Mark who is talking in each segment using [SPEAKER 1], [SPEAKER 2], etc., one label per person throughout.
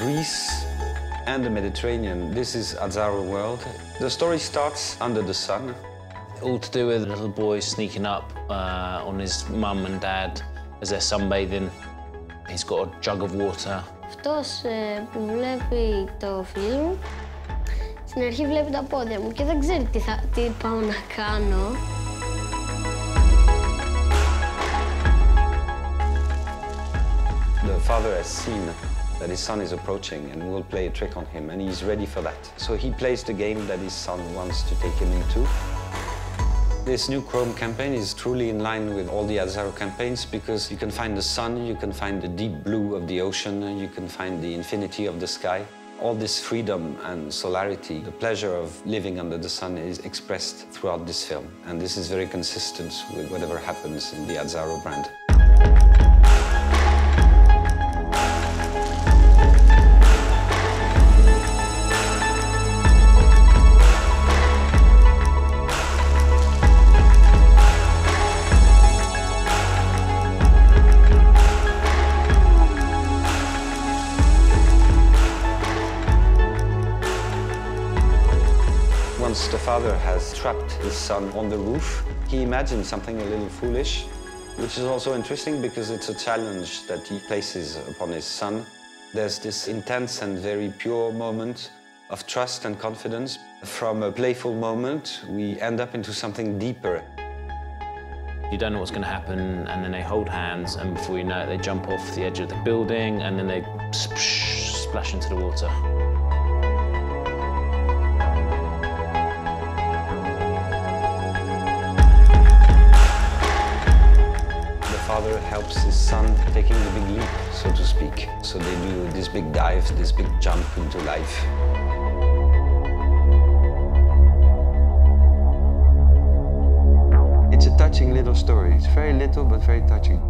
[SPEAKER 1] Greece and the Mediterranean. This is Azzaro world. The story starts under the sun.
[SPEAKER 2] All to do with a little boy sneaking up uh, on his mum and dad as they're sunbathing. He's got a jug of water.
[SPEAKER 3] Αυτός που βλέπει το φιλμ, στην αρχή βλέπει τα πόδια μου και δεν ξέρει τι, θα, τι πάω να κάνω.
[SPEAKER 1] The father has seen that his son is approaching and will play a trick on him, and he's ready for that. So he plays the game that his son wants to take him into. This new Chrome campaign is truly in line with all the Azzaro campaigns because you can find the sun, you can find the deep blue of the ocean, you can find the infinity of the sky. All this freedom and solarity, the pleasure of living under the sun is expressed throughout this film. And this is very consistent with whatever happens in the Azzaro brand. Father has trapped his son on the roof, he imagines something a little foolish, which is also interesting because it's a challenge that he places upon his son. There's this intense and very pure moment of trust and confidence. From a playful moment, we end up into something deeper.
[SPEAKER 2] You don't know what's going to happen, and then they hold hands, and before you know it, they jump off the edge of the building, and then they splash, splash into the water.
[SPEAKER 1] Father helps his son taking the big leap, so to speak. So they do this big dive, this big jump into life.
[SPEAKER 4] It's a touching little story. It's very little, but very touching.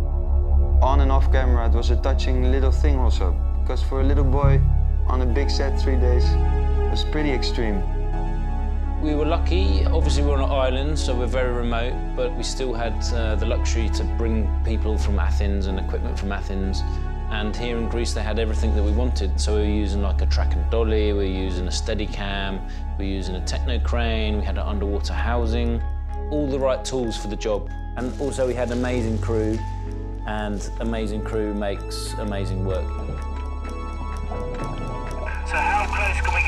[SPEAKER 4] On and off camera, it was a touching little thing also. Because for a little boy on a big set three days, it was pretty extreme.
[SPEAKER 2] We were lucky. Obviously, we're on an island, so we're very remote, but we still had uh, the luxury to bring people from Athens and equipment from Athens. And here in Greece, they had everything that we wanted. So we were using like a track and dolly, we were using a steady cam, we were using a techno crane, we had an underwater housing, all the right tools for the job. And also, we had an amazing crew, and amazing crew makes amazing work.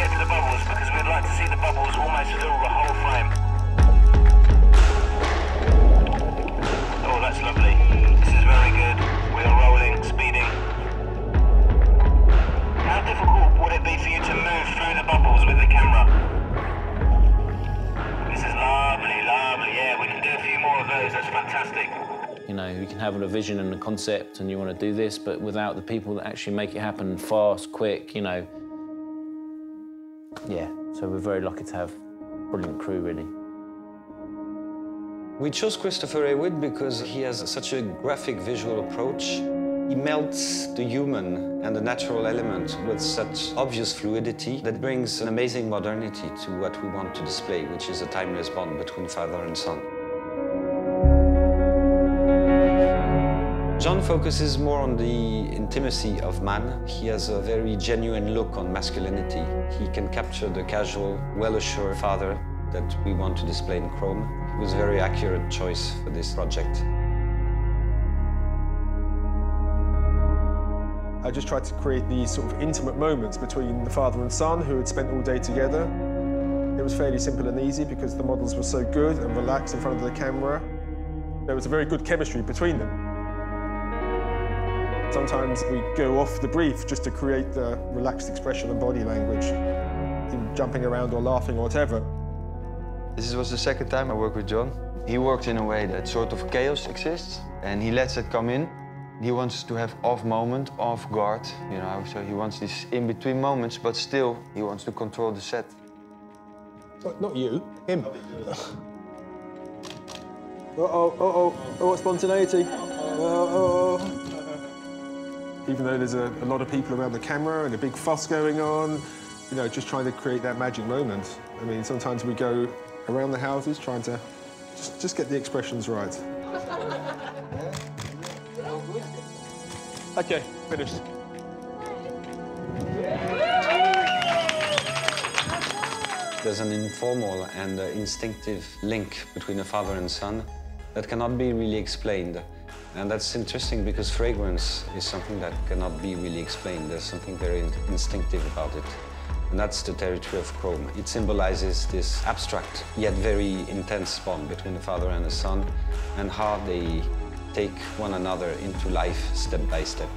[SPEAKER 5] Get to the bubbles? Because we'd like to see the bubbles almost fill the whole frame. Oh, that's lovely. This is very good. We are rolling, speeding. How difficult would it be for you to move through the bubbles with the camera? This is lovely, lovely. Yeah, we can do a few more of those. That's fantastic.
[SPEAKER 2] You know, you can have a vision and a concept and you want to do this, but without the people that actually make it happen fast, quick, you know. Yeah, so we're very lucky to have a brilliant crew, really.
[SPEAKER 1] We chose Christofer Hewitt because he has such a graphic visual approach. He melts the human and the natural element with such obvious fluidity that brings an amazing modernity to what we want to display, which is a timeless bond between father and son. John focuses more on the intimacy of man. He has a very genuine look on masculinity. He can capture the casual, well-assured father that we want to display in Chrome. It was a very accurate choice for this project.
[SPEAKER 6] I just tried to create these sort of intimate moments between the father and son who had spent all day together. It was fairly simple and easy because the models were so good and relaxed in front of the camera. There was a very good chemistry between them. Sometimes we go off the brief just to create the relaxed expression and body language, in jumping around or laughing or whatever.
[SPEAKER 4] This was the second time I worked with John. He works in a way that sort of chaos exists, and he lets it come in. He wants to have off moment, off guard, you know, so he wants these in-between moments, but still he wants to control the set.
[SPEAKER 6] Not- Not you, him. Uh-oh, uh-oh, oh, spontaneity. Uh-oh even though there's a, a lot of people around the camera and a big fuss going on, you know, just trying to create that magic moment. I mean, sometimes we go around the houses trying to just, just get the expressions right. okay, finished.
[SPEAKER 1] There's an informal and instinctive link between a father and son that cannot be really explained. And that's interesting because fragrance is something that cannot be really explained. There's something very instinctive about it. And that's the territory of chrome. It symbolizes this abstract yet very intense bond between the father and the son and how they take one another into life step by step.